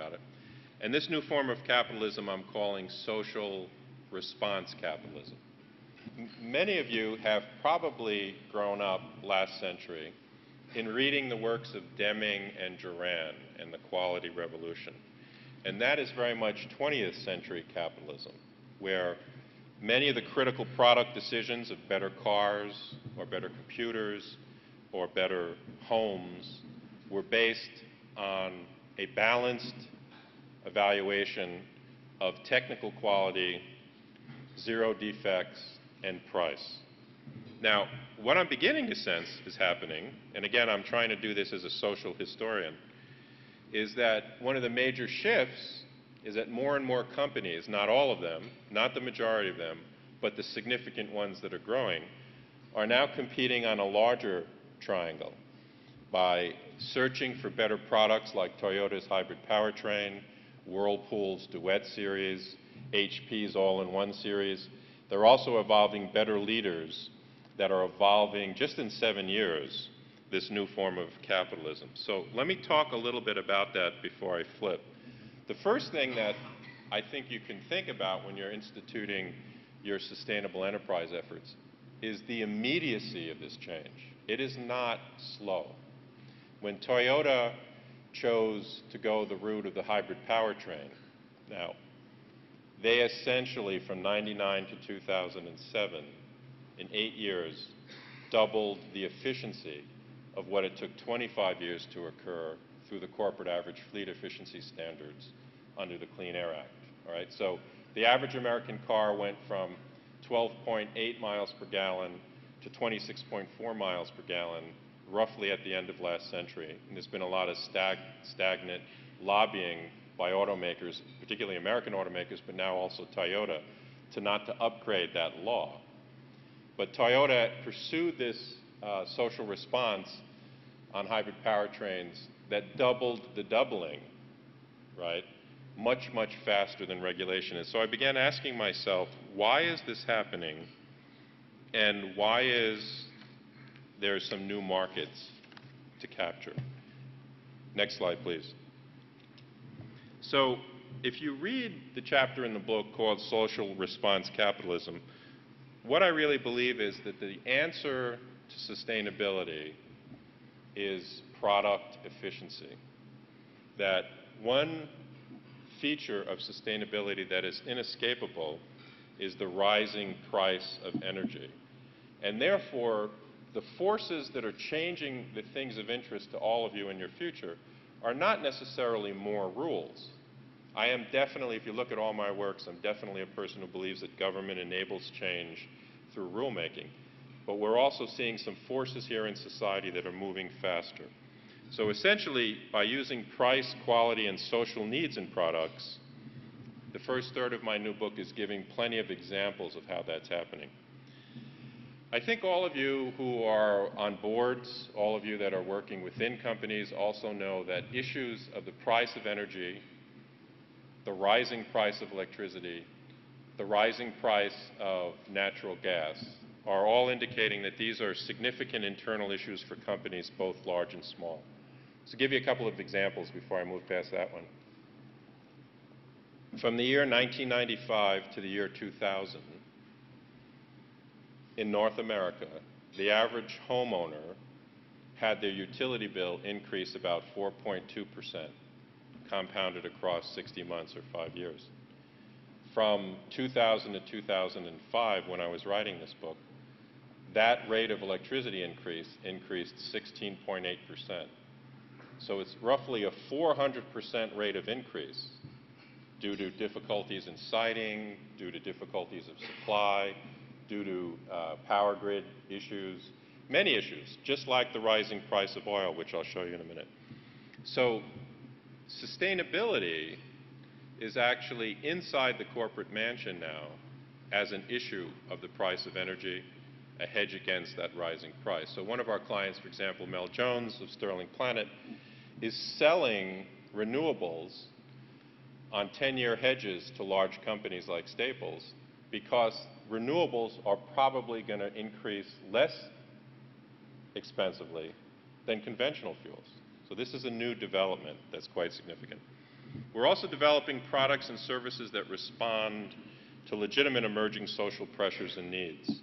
about it. And this new form of capitalism I'm calling social response capitalism. M many of you have probably grown up last century in reading the works of Deming and Juran and the Quality Revolution. And that is very much 20th century capitalism, where many of the critical product decisions of better cars or better computers or better homes were based on a balanced evaluation of technical quality, zero defects, and price. Now, what I'm beginning to sense is happening, and again, I'm trying to do this as a social historian, is that one of the major shifts is that more and more companies, not all of them, not the majority of them, but the significant ones that are growing, are now competing on a larger triangle by searching for better products like Toyota's hybrid powertrain, Whirlpool's Duet series, HP's all-in-one series. They're also evolving better leaders that are evolving just in seven years this new form of capitalism. So let me talk a little bit about that before I flip. The first thing that I think you can think about when you're instituting your sustainable enterprise efforts is the immediacy of this change. It is not slow. When Toyota chose to go the route of the hybrid powertrain, now, they essentially, from 99 to 2007, in eight years, doubled the efficiency of what it took 25 years to occur through the corporate average fleet efficiency standards under the Clean Air Act. All right, so the average American car went from 12.8 miles per gallon to 26.4 miles per gallon roughly at the end of last century. And there's been a lot of stag stagnant lobbying by automakers, particularly American automakers, but now also Toyota, to not to upgrade that law. But Toyota pursued this uh, social response on hybrid powertrains that doubled the doubling, right? Much, much faster than regulation And So I began asking myself, why is this happening? And why is there are some new markets to capture? Next slide, please. So if you read the chapter in the book called Social Response Capitalism, what I really believe is that the answer to sustainability is product efficiency. That one feature of sustainability that is inescapable is the rising price of energy. And therefore, the forces that are changing the things of interest to all of you in your future are not necessarily more rules. I am definitely, if you look at all my works, I'm definitely a person who believes that government enables change through rulemaking. But we're also seeing some forces here in society that are moving faster. So essentially, by using price, quality, and social needs in products, the first third of my new book is giving plenty of examples of how that's happening. I think all of you who are on boards, all of you that are working within companies also know that issues of the price of energy, the rising price of electricity, the rising price of natural gas are all indicating that these are significant internal issues for companies both large and small. So give you a couple of examples before I move past that one. From the year 1995 to the year 2000, in North America, the average homeowner had their utility bill increase about 4.2 percent, compounded across 60 months or five years. From 2000 to 2005, when I was writing this book, that rate of electricity increase increased 16.8 percent. So it's roughly a 400 percent rate of increase due to difficulties in siting, due to difficulties of supply, due to uh, power grid issues, many issues, just like the rising price of oil, which I'll show you in a minute. So sustainability is actually inside the corporate mansion now as an issue of the price of energy, a hedge against that rising price. So one of our clients, for example, Mel Jones of Sterling Planet, is selling renewables on 10-year hedges to large companies like Staples because renewables are probably going to increase less expensively than conventional fuels. So this is a new development that's quite significant. We're also developing products and services that respond to legitimate emerging social pressures and needs.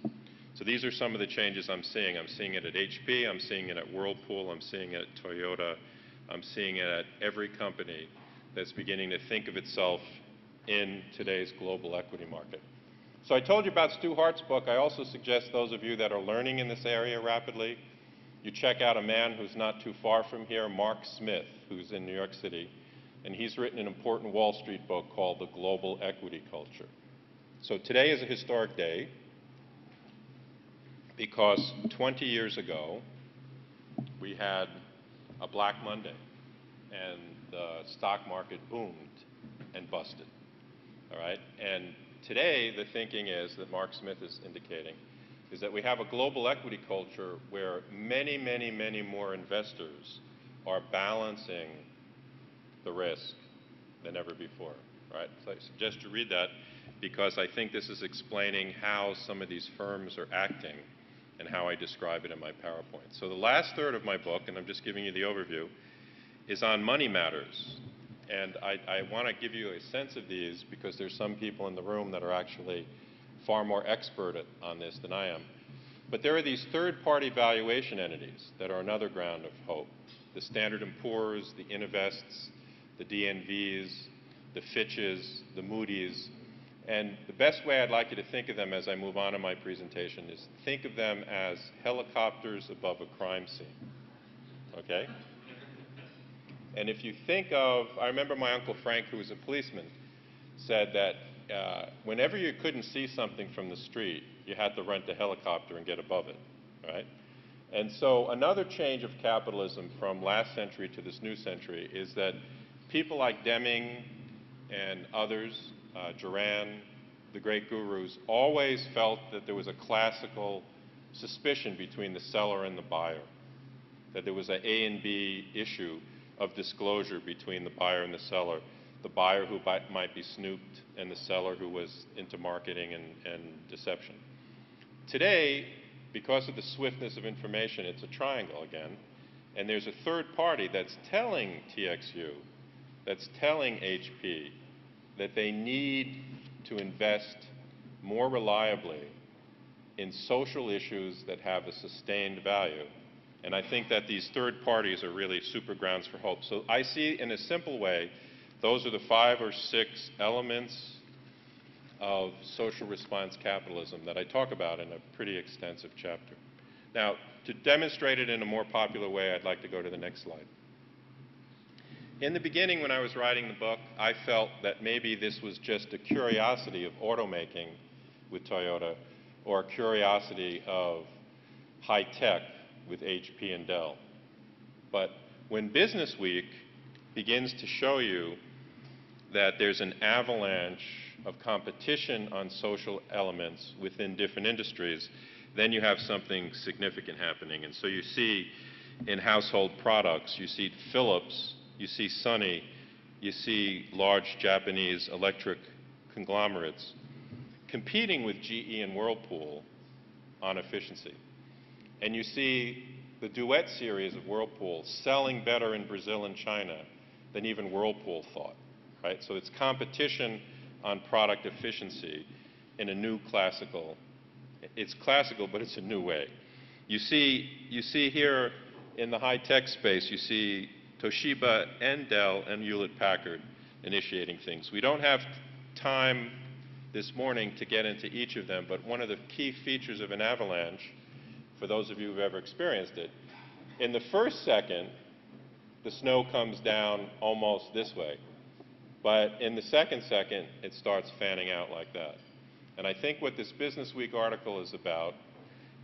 So these are some of the changes I'm seeing. I'm seeing it at HP, I'm seeing it at Whirlpool, I'm seeing it at Toyota, I'm seeing it at every company that's beginning to think of itself in today's global equity market. So I told you about Stu Hart's book. I also suggest those of you that are learning in this area rapidly, you check out a man who's not too far from here, Mark Smith, who's in New York City, and he's written an important Wall Street book called The Global Equity Culture. So today is a historic day because 20 years ago, we had a Black Monday, and the stock market boomed and busted. All right? And today, the thinking is that Mark Smith is indicating is that we have a global equity culture where many, many, many more investors are balancing the risk than ever before. Right? So I suggest you read that because I think this is explaining how some of these firms are acting and how I describe it in my PowerPoint. So the last third of my book, and I'm just giving you the overview, is on money matters. And I, I want to give you a sense of these because there's some people in the room that are actually far more expert at, on this than I am. But there are these third-party valuation entities that are another ground of hope. The Standard & Poor's, the Innovests, the DNVs, the Fitches, the Moody's, and the best way I'd like you to think of them as I move on in my presentation is think of them as helicopters above a crime scene. Okay? And if you think of, I remember my Uncle Frank, who was a policeman, said that uh, whenever you couldn't see something from the street, you had to rent a helicopter and get above it, right? And so another change of capitalism from last century to this new century is that people like Deming and others uh, Juran, the great gurus, always felt that there was a classical suspicion between the seller and the buyer, that there was an A and B issue of disclosure between the buyer and the seller, the buyer who might be snooped and the seller who was into marketing and, and deception. Today, because of the swiftness of information, it's a triangle again, and there's a third party that's telling TXU, that's telling HP, that they need to invest more reliably in social issues that have a sustained value. And I think that these third parties are really super grounds for hope. So I see in a simple way, those are the five or six elements of social response capitalism that I talk about in a pretty extensive chapter. Now, to demonstrate it in a more popular way, I'd like to go to the next slide. In the beginning, when I was writing the book, I felt that maybe this was just a curiosity of automaking with Toyota or a curiosity of high tech with HP and Dell. But when Business Week begins to show you that there's an avalanche of competition on social elements within different industries, then you have something significant happening. And so you see in household products, you see Philips you see Sony, you see large Japanese electric conglomerates competing with GE and Whirlpool on efficiency. And you see the Duet series of Whirlpool selling better in Brazil and China than even Whirlpool thought, right? So it's competition on product efficiency in a new classical, it's classical, but it's a new way. You see, you see here in the high-tech space, you see Toshiba and Dell and Hewlett-Packard initiating things. We don't have time this morning to get into each of them, but one of the key features of an avalanche, for those of you who've ever experienced it, in the first second, the snow comes down almost this way. But in the second second, it starts fanning out like that. And I think what this Business Week article is about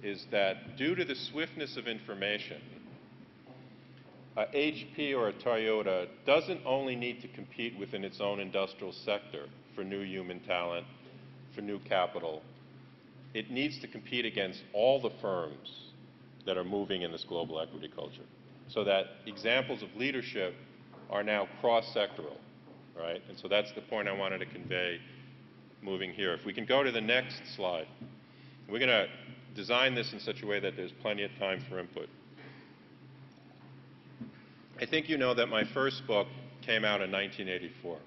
is that due to the swiftness of information, a HP or a Toyota doesn't only need to compete within its own industrial sector for new human talent, for new capital. It needs to compete against all the firms that are moving in this global equity culture. So that examples of leadership are now cross-sectoral, right? And so that's the point I wanted to convey moving here. If we can go to the next slide. We're going to design this in such a way that there's plenty of time for input. I think you know that my first book came out in 1984.